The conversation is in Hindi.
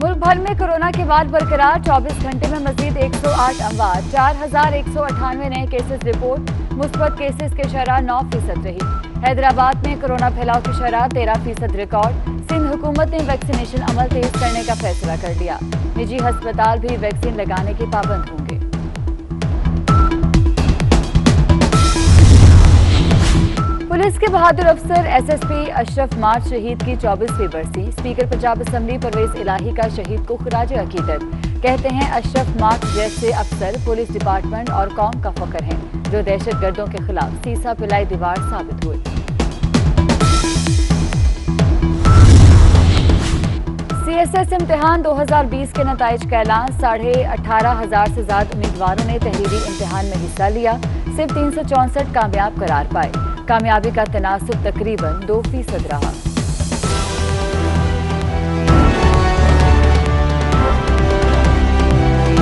लाहौर में कोरोना के बाद बरकरार। 24 घंटे में मजीद 108 अमवात। चार हज़ार एक सौ अठानवे नए केसेस रिपोर्ट। मुस्बत केसेस की शरह नौ फ़ीसद रही। हैदराबाद में कोरोना फैलाव की शरह 13 फ़ीसद रिकॉर्ड। सिंध हुकूमत ने वैक्सीनेशन अमल तेज करने का फैसला कर लिया। निजी अस्पताल भी वैक्सीन लगाने के पाबंद होंगे। पुलिस के बहादुर अफसर एसएसपी अशरफ मार्च शहीद की 24वीं बरसी। स्पीकर पंजाब असम्बली परवेज इलाही का शहीद को खराज अकीदत। कहते हैं, अशरफ मार्च जैसे अफसर, पुलिस डिपार्टमेंट और कौम का फख्र हैं, जो दहशत गर्दों के खिलाफ सीसा पिलाई दीवार साबित हुए। सीएसएस इम्तिहान 2020 के नतज का ऐलान। साढ़े अठारह हज़ार से ज़्यादा उम्मीदवारों ने तहरीरी इम्तिहान में हिस्सा लिया। सिर्फ़ तीन सौ चौंसठ कामयाब करार पाए। कामयाबी का तनासब तकरीबन दो फ़ीसद रहा।